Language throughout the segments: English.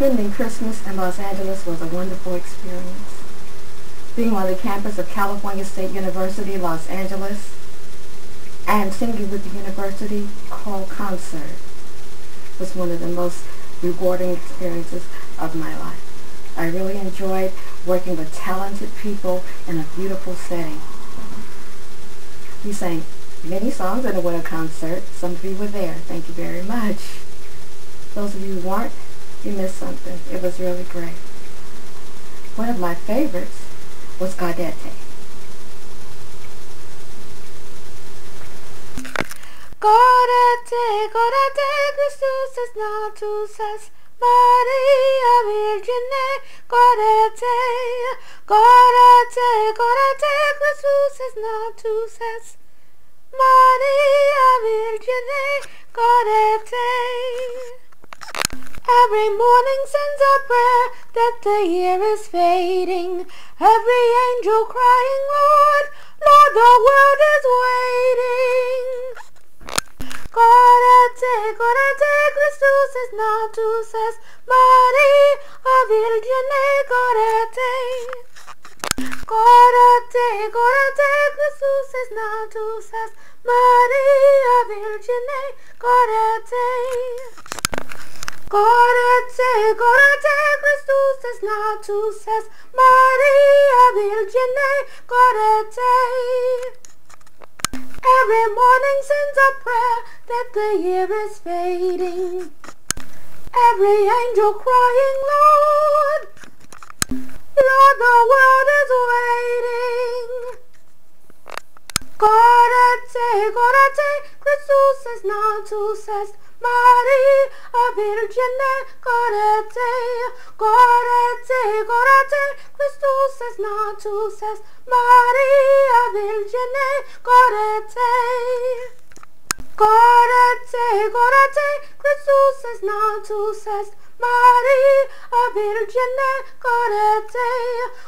Spending Christmas in Los Angeles was a wonderful experience. Being on the campus of California State University, Los Angeles, and singing with the university choral concert was one of the most rewarding experiences of my life. I really enjoyed working with talented people in a beautiful setting. We sang many songs at the winter concert. Some of you were there. Thank you very much. Those of you who weren't, you missed something. It was really great. One of my favorites was Gaudete. Gaudete, Gaudete, Christus es natus Maria Virgine, Gaudete, Gaudete, Gaudete, Christus es natus Maria the year is fading. Every angel crying, Lord, Lord, the world is waiting. Gaudete, gaudete, Christus es natus es Maria Virgine, gaudete. Gaudete, gaudete, Christus es natus es Maria Virgine, gaudete. Christus es natus es Maria Virgine. Every morning sends a prayer that the year is fading. Every angel crying, Lord, Lord, the world is waiting. Gaudete, gaudete, Christus es natus es Maria Virgine, gaudete, gaudete, gaudete, Christus es natus es Maria Virgine, gaudete. Gaudete, gaudete, Christus es natus es Maria Virgine, gaudete,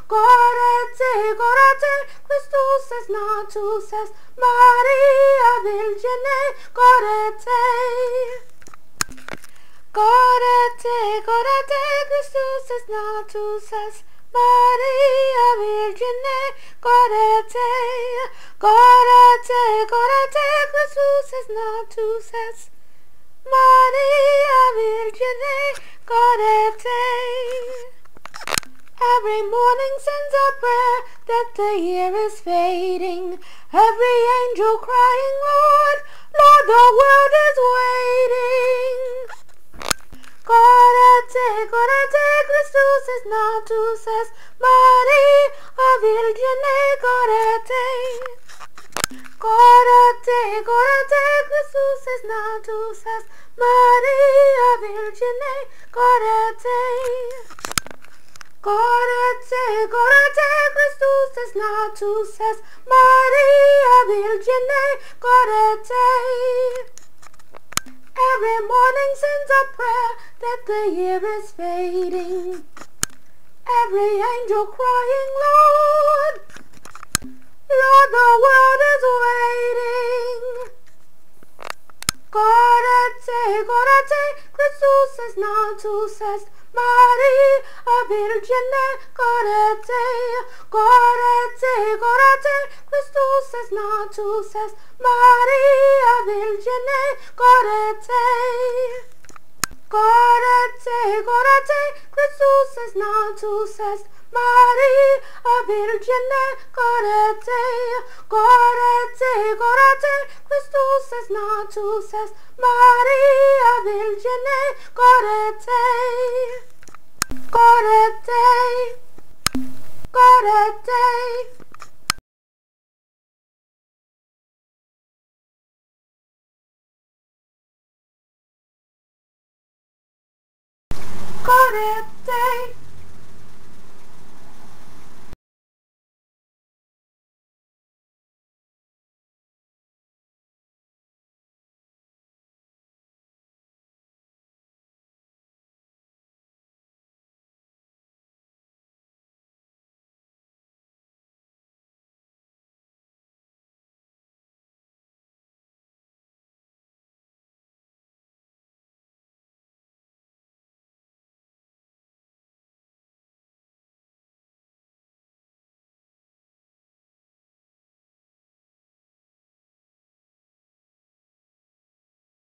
gaudete, gaudete, Christus es natus es Maria Virgine, gaudete. Gaudete, gaudete, Christus es natus es Maria Virgine, gaudete, gaudete, gaudete, Christus es natus es Maria angel crying, Lord, Lord, the world is waiting. Gaudete, gaudete, Christus natus es gaudete, Christus es natus es Maria Virgine, gaudete. Gaudete, gaudete, es natus es Maria Virgine, gaudete. Every morning sends a prayer that the year is fading. Every angel crying, Lord, Lord, the world is waiting. Gaudete, gaudete, Christus es natus est Maria Virgine, gaudete, gaudete, gaudete, Christus es natus est. Maria Virgine, gaudete. Gaudete, gaudete, Christus es natus est. Maria Virgine, gaudete. Gaudete, gaudete, Christus es natus est. Maria Gaudete. Gaudete. Gaudete. Correct day.